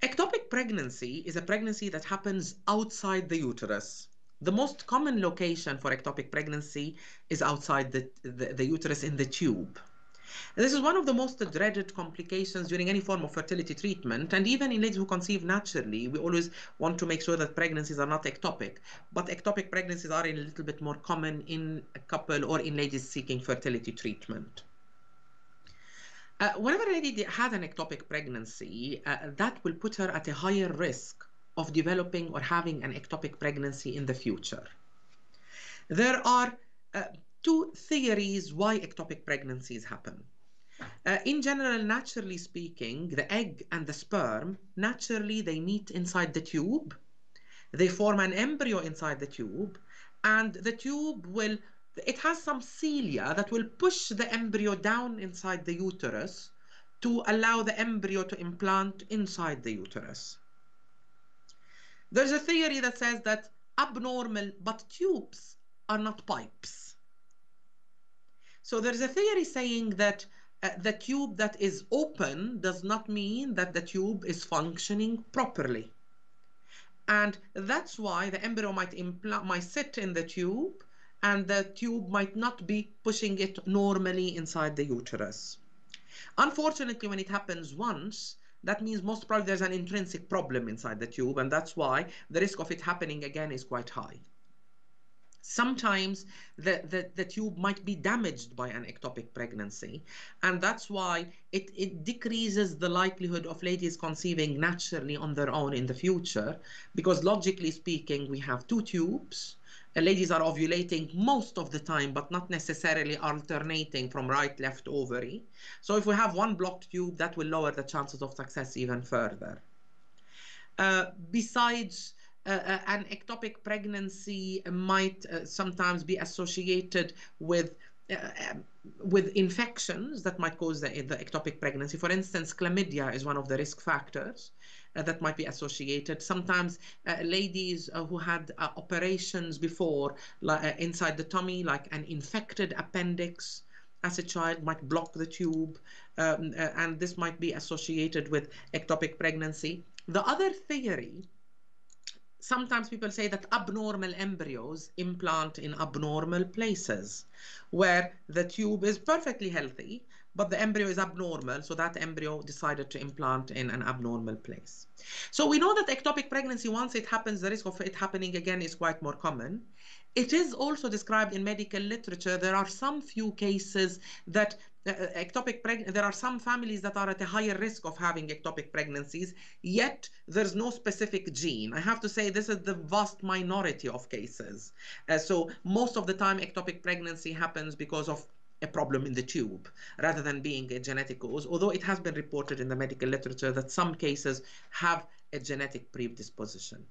Ectopic pregnancy is a pregnancy that happens outside the uterus. The most common location for ectopic pregnancy is outside the, the, the uterus in the tube. And this is one of the most dreaded complications during any form of fertility treatment. And even in ladies who conceive naturally, we always want to make sure that pregnancies are not ectopic. But ectopic pregnancies are a little bit more common in a couple or in ladies seeking fertility treatment. Uh, whenever a lady has an ectopic pregnancy, uh, that will put her at a higher risk of developing or having an ectopic pregnancy in the future. There are uh, two theories why ectopic pregnancies happen. Uh, in general, naturally speaking, the egg and the sperm, naturally they meet inside the tube. They form an embryo inside the tube, and the tube will it has some cilia that will push the embryo down inside the uterus to allow the embryo to implant inside the uterus. There's a theory that says that abnormal but tubes are not pipes. So there's a theory saying that uh, the tube that is open does not mean that the tube is functioning properly. And that's why the embryo might, implant might sit in the tube and the tube might not be pushing it normally inside the uterus. Unfortunately, when it happens once, that means most probably there's an intrinsic problem inside the tube, and that's why the risk of it happening again is quite high. Sometimes the, the, the tube might be damaged by an ectopic pregnancy, and that's why it, it decreases the likelihood of ladies conceiving naturally on their own in the future, because logically speaking, we have two tubes, ladies are ovulating most of the time, but not necessarily alternating from right left ovary. So if we have one blocked tube, that will lower the chances of success even further. Uh, besides, uh, uh an ectopic pregnancy might uh, sometimes be associated with with infections that might cause the, the, ectopic pregnancy. For instance, chlamydia is one of the risk factors uh, that might be associated. Sometimes uh, ladies uh, who had uh, operations before uh, inside the tummy, like an infected appendix, as a child might block the tube, um, and this might be associated with ectopic pregnancy. The other theory sometimes people say that abnormal embryos implant in abnormal places where the tube is perfectly healthy but the embryo is abnormal so that embryo decided to implant in an abnormal place. So we know that ectopic pregnancy once it happens the risk of it happening again is quite more common. It is also described in medical literature. There are some few cases that ectopic preg- there are some families that are at a higher risk of having ectopic pregnancies yet there's no specific gene. I have to say this is the vast minority of cases. Uh, so most of the time ectopic pregnancy happens because of a problem in the tube rather than being a genetic cause although it has been reported in the medical literature that some cases have a genetic predisposition